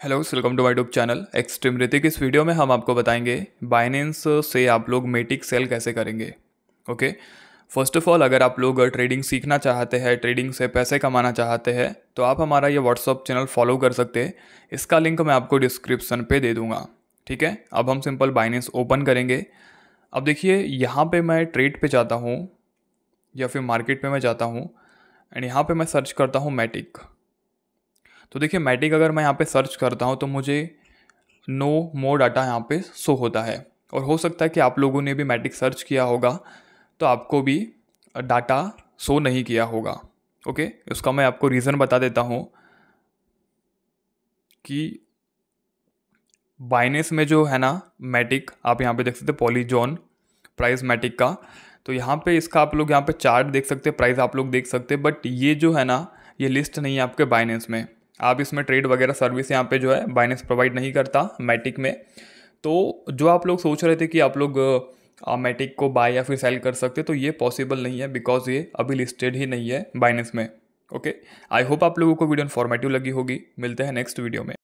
Hello welcome to my YouTube channel extreme Hrithik इस video में हम आपको बताएँगे बाइनेंस से आप लोग मेटिक सेल कैसे करेंगे ओके फ़र्स्ट ऑफ़ ऑल अगर आप लोग ट्रेडिंग सीखना चाहते हैं ट्रेडिंग से पैसे कमाना चाहते हैं तो आप हमारा ये व्हाट्सअप चैनल फॉलो कर सकते हैं। इसका लिंक मैं आपको डिस्क्रिप्सन पे दे दूँगा, ठीक है? अब हम सिंपल बाइनेंस ओपन करेंगे। अब देखिए, यहाँ पर मैं ट्रेड पर जाता हूँ, या फिर मार्केट पर मैं जाता हूँ एंड यहाँ पर मैं सर्च करता हूँ मैटिक तो देखिए मैटिक अगर मैं यहाँ पे सर्च करता हूँ तो मुझे नो मोर डाटा यहाँ पे शो होता है। और हो सकता है कि आप लोगों ने भी मैटिक सर्च किया होगा तो आपको भी डाटा शो नहीं किया होगा। ओके उसका मैं आपको रीज़न बता देता हूँ कि बाइनेस में जो है ना मैटिक आप यहाँ पे देख सकते पॉलीजॉन प्राइस मैटिक का। तो यहाँ पे इसका आप लोग यहाँ पे चार्ट देख सकते प्राइस आप लोग देख सकते बट ये जो है ना, ये लिस्ट नहीं है आपके बाइनेंस में। आप इसमें ट्रेड वगैरह सर्विस यहाँ पे जो है बाइनेंस प्रोवाइड नहीं करता मैटिक में। तो जो आप लोग सोच रहे थे कि आप लोग मैटिक को बाय या फिर सेल कर सकते तो ये पॉसिबल नहीं है बिकॉज़ ये अभी लिस्टेड ही नहीं है बाइनेंस में। ओके आई होप आप लोगों को वीडियो इन्फॉर्मेटिव लगी होगी। मिलते हैं नेक्स्ट वीडियो में।